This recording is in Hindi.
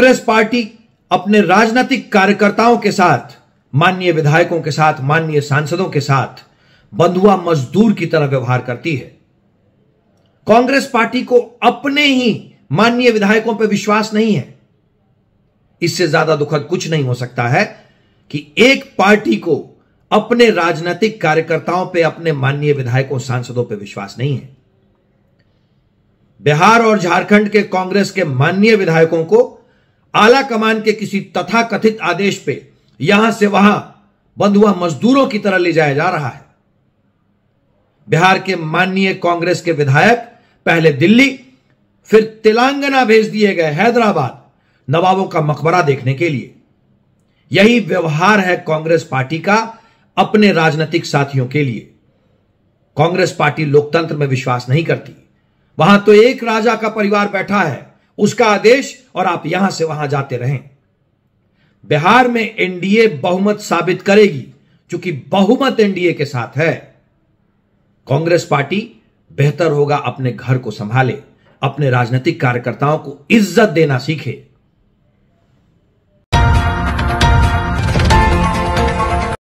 कांग्रेस पार्टी अपने राजनीतिक कार्यकर्ताओं के साथ, माननीय विधायकों के साथ, माननीय सांसदों के साथ बंधुआ मजदूर की तरह व्यवहार करती है। कांग्रेस पार्टी को अपने ही माननीय विधायकों पर विश्वास नहीं है। इससे ज़्यादा दुखद कुछ नहीं हो सकता है कि एक पार्टी को अपने राजनीतिक कार्यकर्ताओं पे, अपने माननीय विधायकों, सांसदों पे विश्वास नहीं है। बिहार और झारखंड के कांग्रेस के माननीय विधायकों को आला कमान के किसी तथा कथित आदेश पे यहाँ से वहाँ बंधुआ मजदूरों की तरह ले जाया जा रहा है। बिहार के माननीय कांग्रेस के विधायक पहले दिल्ली, फिर तेलंगाना भेज दिए गए हैदराबाद नवाबों का मकबरा देखने के लिए। यही व्यवहार है कांग्रेस पार्टी का अपने राजनीतिक साथियों के लिए। कांग्रेस पार्टी लोकतंत्र में विश्वास नहीं करती। वहाँ तो एक राजा का परिवार बैठा है। उसका आदेश और आप यहाँ से वहाँ जाते रहें। बिहार में एनडीए बहुमत साबित करेगी क्योंकि बहुमत एनडीए के साथ है। कांग्रेस पार्टी बेहतर होगा अपने घर को संभाले, अपने राजनीतिक कार्यकर्ताओं को इज़्ज़त देना सीखे।